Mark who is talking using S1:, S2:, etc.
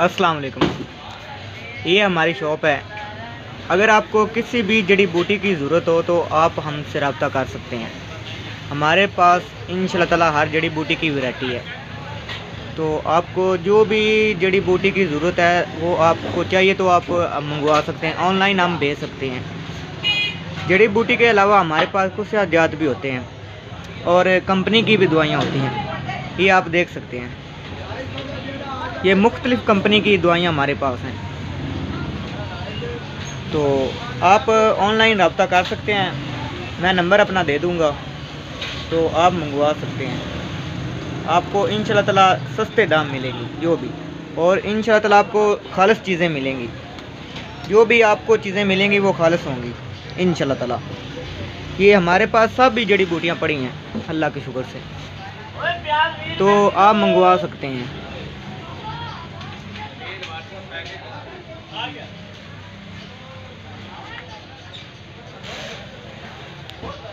S1: अस्सलाम वालेकुम ये हमारी शॉप है। अगर आपको किसी भी जड़ी बूटी की ज़रूरत हो तो आप हमसे रबता कर सकते हैं। हमारे पास इन ताला हर जड़ी बूटी की वैरायटी है। तो आपको जो भी जड़ी बूटी की ज़रूरत है, वो आपको चाहिए तो आप मंगवा सकते हैं। ऑनलाइन हम भेज सकते हैं। जड़ी बूटी के अलावा हमारे पास कुछ जात भी होते हैं और कंपनी की भी दवाइयाँ होती हैं। ये आप देख सकते हैं। ये मुख्तलिफ़ कंपनी की दवाइयाँ हमारे पास हैं। तो आप ऑनलाइन रबता कर सकते हैं। मैं नंबर अपना दे दूँगा। तो आप मंगवा सकते हैं। आपको इन ताला सस्ते दाम मिलेंगे, जो भी। और इन ताला आपको खालस चीज़ें मिलेंगी। जो भी आपको चीज़ें मिलेंगी, वो खालस होंगी इन ताला ये हमारे पास सब भी जड़ी बूटियाँ पड़ी हैं, अल्लाह के शुक्र से। तो आप मंगवा सकते हैं। What?